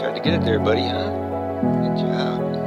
Tried to get it there, buddy, huh? Good job.